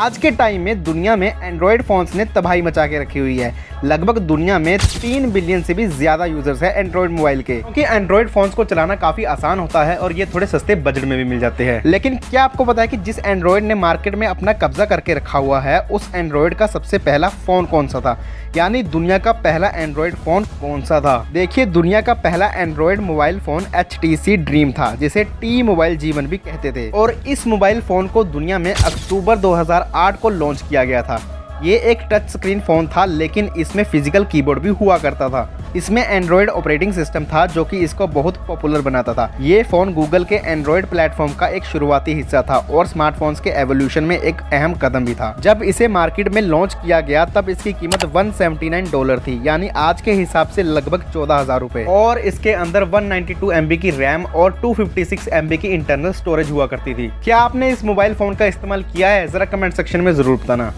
आज के टाइम में दुनिया में एंड्रॉयड फोन्स ने तबाही मचा के रखी हुई है। लगभग दुनिया में तीन बिलियन से भी ज़्यादा यूज़र्स है एंड्रॉइड मोबाइल के। क्योंकि एंड्रॉयड फोन्स को चलाना काफ़ी आसान होता है और ये थोड़े सस्ते बजट में भी मिल जाते हैं। लेकिन क्या आपको पता है कि जिस एंड्रॉयड ने मार्केट में अपना कब्जा करके रखा हुआ है, उस एंड्रॉइड का सबसे पहला फ़ोन कौन सा था? यानी दुनिया का पहला एंड्रॉइड फ़ोन कौन सा था? देखिए, दुनिया का पहला Android mobile phone HTC Dream था, जिसे टी मोबाइल जीवन भी कहते थे। और इस मोबाइल फ़ोन को दुनिया में अक्टूबर 2008 को लॉन्च किया गया था। ये एक टच स्क्रीन फ़ोन था, लेकिन इसमें फ़िज़िकल कीबोर्ड भी हुआ करता था। इसमें एंड्रॉयड ऑपरेटिंग सिस्टम था, जो कि इसको बहुत पॉपुलर बनाता था। ये फ़ोन गूगल के एंड्रॉयड प्लेटफॉर्म का एक शुरुआती हिस्सा था और स्मार्टफोन्स के एवोल्यूशन में एक अहम कदम भी था। जब इसे मार्केट में लॉन्च किया गया, तब इसकी कीमत 179 डॉलर थी, यानी आज के हिसाब से लगभग चौदह हज़ार रूपए। और इसके अंदर 192 एमबी की रैम और 256 एमबी की इंटरनल स्टोरेज हुआ करती थी। क्या आपने इस मोबाइल फ़ोन का इस्तेमाल किया है? जरा कमेंट सेक्शन में ज़रूर बताना।